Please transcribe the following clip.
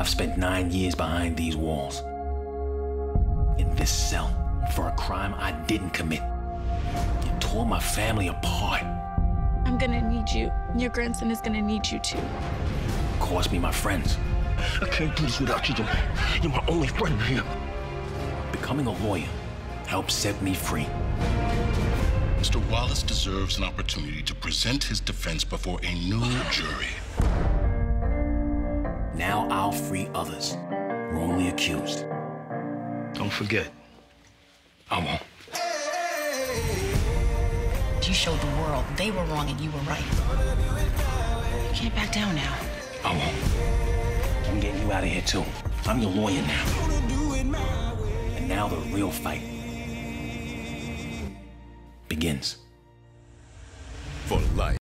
I've spent nine years behind these walls. In this cell for a crime I didn't commit. You tore my family apart. I'm gonna need you. Your grandson is gonna need you too. Cost me my friends. I can't do this without you, Jamal. You're my only friend here. Becoming a lawyer helped set me free. Mr. Wallace deserves an opportunity to present his defense before a new jury. Now I'll free others wrongly accused. Don't forget, I won't. You showed the world they were wrong and you were right. You can't back down now. I won't. I'm getting you out of here too. I'm your lawyer now. And now the real fight begins. For life.